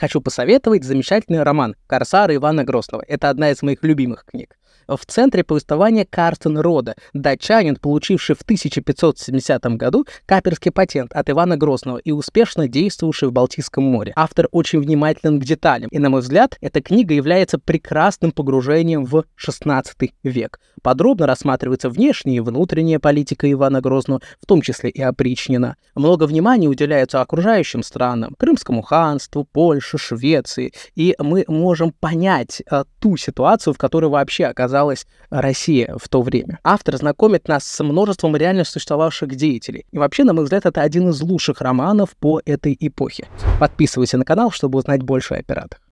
хочу посоветовать замечательный роман «Корсары» Ивана Грозного. Это одна из моих любимых книг. В центре повествования Карстен Рода, датчанин, получивший в 1570 году каперский патент от Ивана Грозного и успешно действовавший в Балтийском море. Автор очень внимателен к деталям, и, на мой взгляд, эта книга является прекрасным погружением в XVI век. Подробно рассматривается внешняя и внутренняя политика Ивана Грозного, в том числе и опричнина. Много внимания уделяется окружающим странам, Крымскому ханству, Польше, Швеции, и мы можем понять а, ту ситуацию, в которой вообще оказалась Россия в то время. Автор знакомит нас с множеством реально существовавших деятелей. И вообще, на мой взгляд, это один из лучших романов по этой эпохе. Подписывайся на канал, чтобы узнать больше о пиратах.